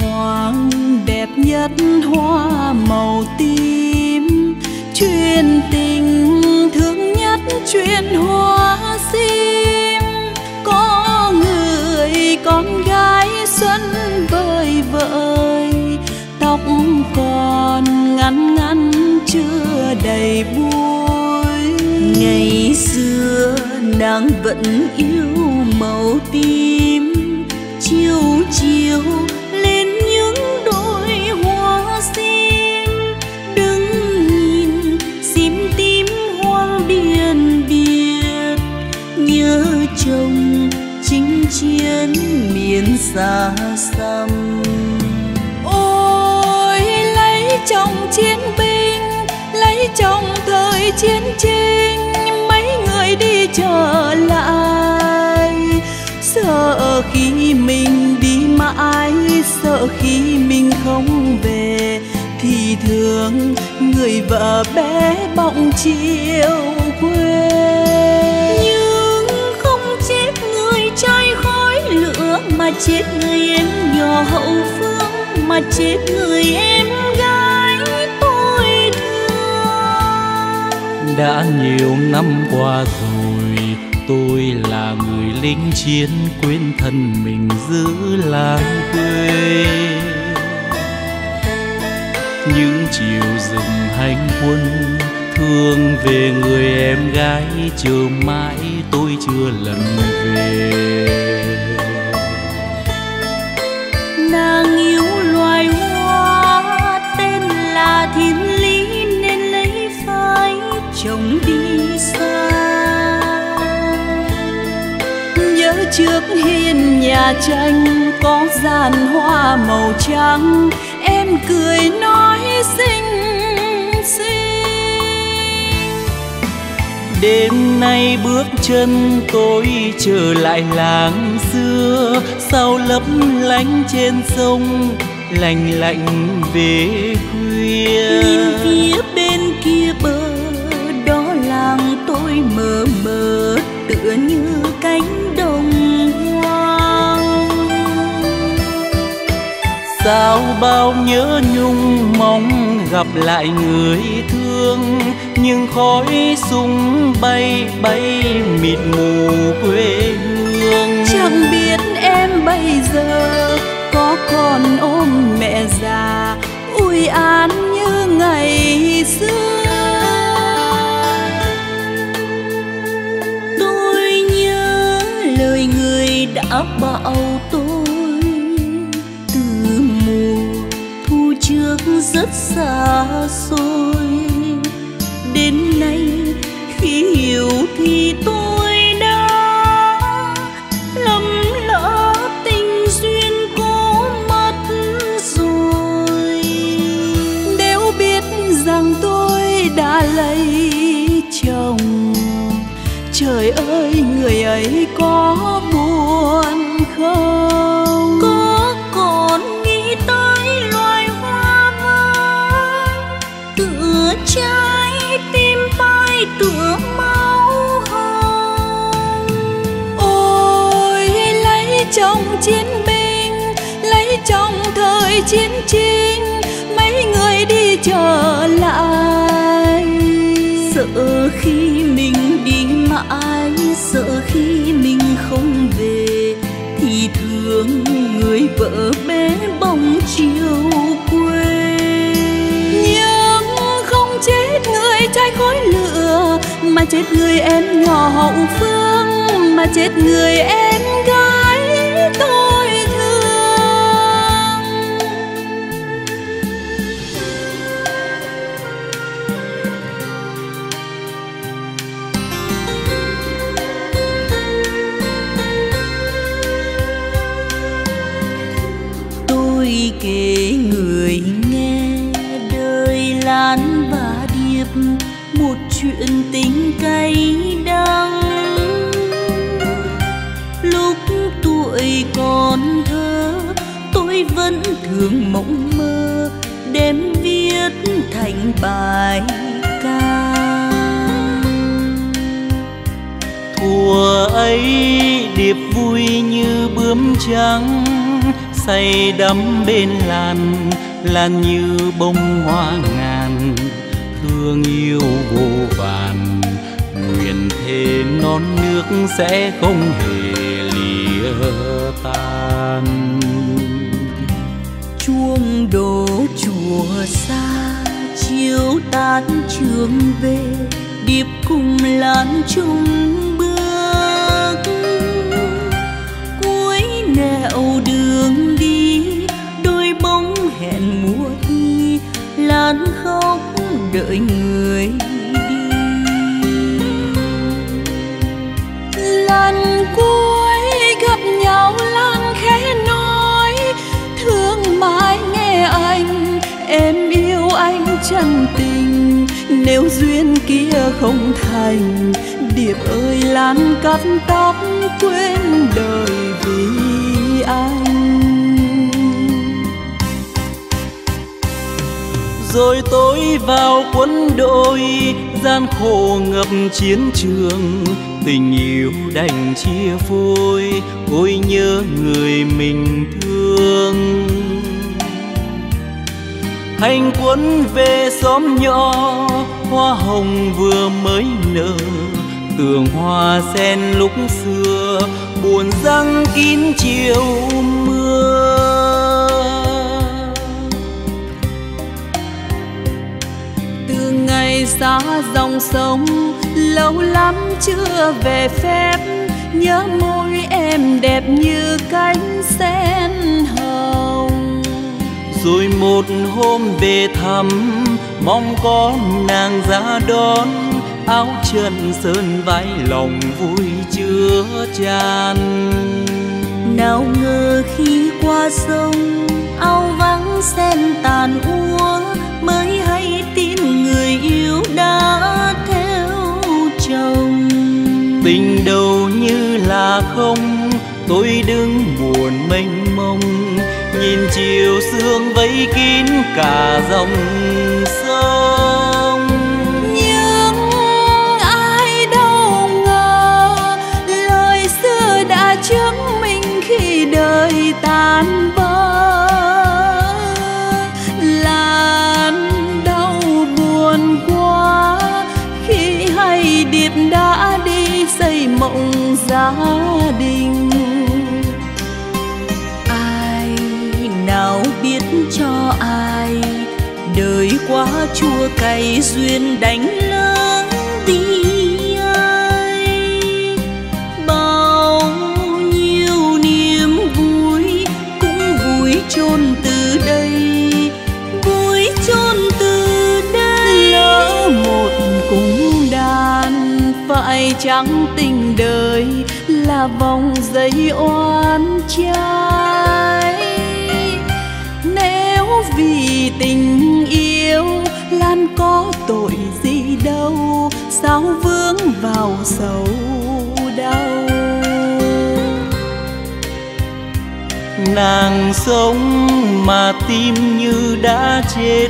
hoàng đẹp nhất hoa màu tím. Truyền tình thương nhất truyền hoa sim. Có người con gái xuân vời vợi tóc còn ngắn ngắn chưa đầy bụi ngày xưa nàng vẫn yêu màu tím chiều chiều lên những đôi hoa sim đứng nhìn sim tím hoang biên biệt, nhớ chồng chinh chiến miền xa xăm. Ôi, lấy chồng chi thì thường người vợ bé bọng chiều quê nhưng không chết người trai khói lửa mà chết người em nhỏ hậu phương mà chết người em gái tôi thương. Đã nhiều năm qua rồi tôi là người lính chiến quên thân mình giữ làng quê những chiều rừng hành quân thương về người em gái, chờ mãi tôi chưa lần về. Nàng yêu loài hoa, tên là thiên lý, nên lấy phái chồng đi xa. Nhớ trước hiên nhà tranh có giàn hoa màu trắng, em cười nói đêm nay bước chân tôi trở lại làng xưa sau lấp lánh trên sông lạnh lạnh về khuya. Nhìn phía bên kia bờ đó làng tôi mờ mờ tựa như cánh đồng hoang. Sao bao nhớ nhung mong gặp lại người thương nhưng khói súng bay bay mịt mù quê hương. Chẳng biết em bây giờ có còn ôm mẹ già, ui an như ngày xưa. Tôi nhớ lời người đã bảo tôi, từ mùa thu trước rất xa xôi. Ấy có buồn không? Có còn nghĩ tới loài hoa vàng tựa trái tim phai tựa máu hồng? Ôi lấy chồng chiến binh lấy chồng thời chiến tranh mấy người đi trở lại. Sợ khi mình đi mãi sợ khi mình không về, thì thương người vợ bé bóng chiều quê. Nhưng không chết người trai khói lửa, mà chết người em nhỏ hậu phương, mà chết người em gái tôi vẫn thường mộng mơ đem viết thành bài ca. Thùa ấy điệp vui như bướm trắng, say đắm bên làn làn như bông hoa ngàn. Thương yêu vô vàn, nguyện thề non nước sẽ không hề lìa tan chuông đổ chùa xa, chiếu tán trường về, điệp cùng lan chung bước. Cuối nẻo đường đi, đôi bóng hẹn mùa thi lan khóc đợi người nếu duyên kia không thành, điệp ơi lan cắt tóc, quên đời vì anh. Rồi tôi vào quân đội, gian khổ ngập chiến trường, tình yêu đành chia phôi, ôi nhớ người mình thương. Hành quân về xóm nhỏ hoa hồng vừa mới nở. Tường hoa sen lúc xưa, buồn răng kín chiều mưa. Từ ngày xa dòng sông, lâu lắm chưa về phép. Nhớ môi em đẹp như cánh sen hồng. Rồi một hôm về thăm mong có nàng ra đón áo chân sơn vai lòng vui chứa chan. Nào ngờ khi qua sông ao vắng sen tàn úa mới hay tin người yêu đã theo chồng. Tình đầu như là không tôi đứng buồn mênh mông nhìn chiều sương vây kín cả dòng sông. Quá chua cay duyên đánh lỡ đi ai. Bao nhiêu niềm vui cũng vui chôn từ đây, vui chôn từ đây. Lỡ một cũng đàn phải chẳng tình đời là vòng dây oan trai nếu vì tình yêu lan có tội gì đâu sao vướng vào sầu đau. Nàng sống mà tim như đã chết,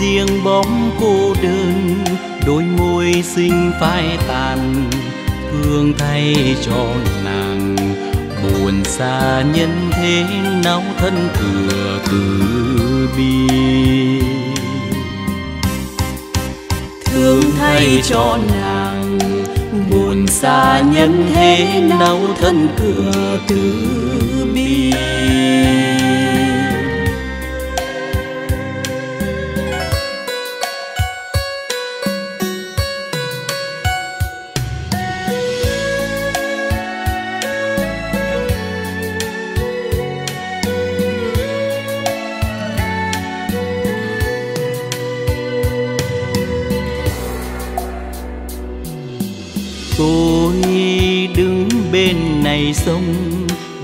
riêng bóng cô đơn, đôi môi xinh phai tàn. Thương thay cho nàng, buồn xa nhân thế náo thân cửa từ bi thương thay cho nàng. Buồn xa nhân thế nào thân cửa từ bi?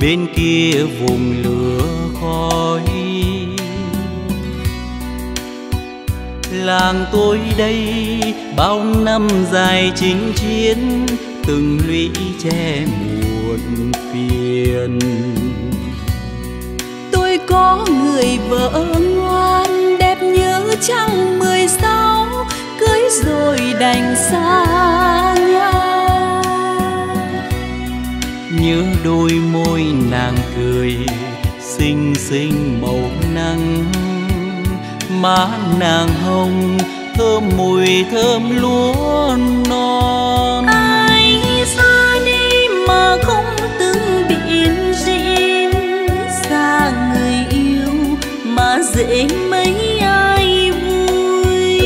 Bên kia vùng lửa khói. Làng tôi đây bao năm dài chinh chiến, từng lũy che muộn phiền. Tôi có người vợ ngoan đẹp như trăng mười sáu, cưới rồi đành xa nhau nhớ đôi môi nàng cười xinh xinh màu nắng. Má nàng hồng thơm mùi thơm lúa non. Ai ra đi mà không từng biển riêng xa người yêu mà dễ mấy ai vui.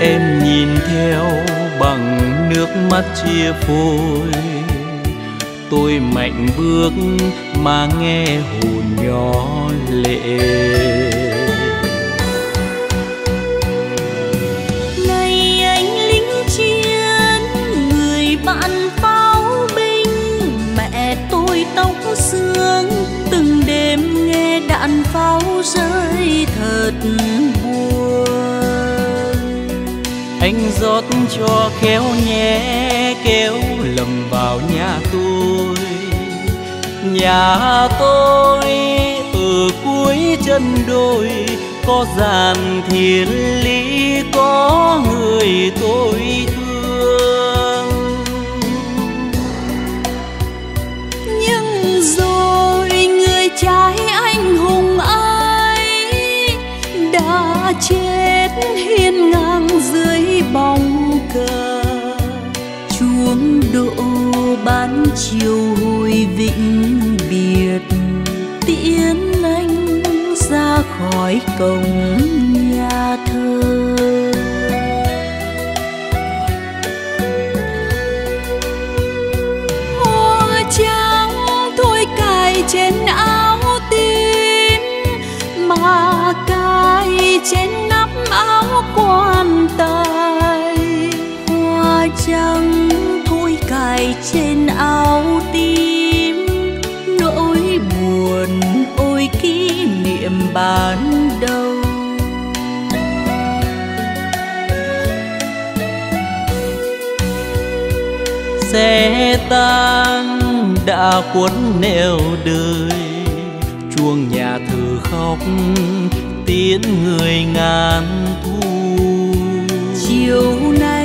Em nhìn theo bằng nước mắt chia phôi tôi mạnh bước mà nghe hồn nhỏ lệ. Này anh lính chiến người bạn pháo binh mẹ tôi tóc xương từng đêm nghe đạn pháo rơi thật buồn. Anh rót cho khéo nhé kéo lầm vào nhà tôi ở cuối chân đồi có giàn thiên lý, có người tôi thương nhưng rồi người trái. Bán chiều hồi vĩnh biệt tiễn anh ra khỏi cổng nhà thơ. Áo tím. Nỗi buồn, ôi kỷ niệm ban đầu. Xe tăng đã cuốn nẻo đời, chuông nhà thờ khóc tiễn người ngàn thu. Chiều nay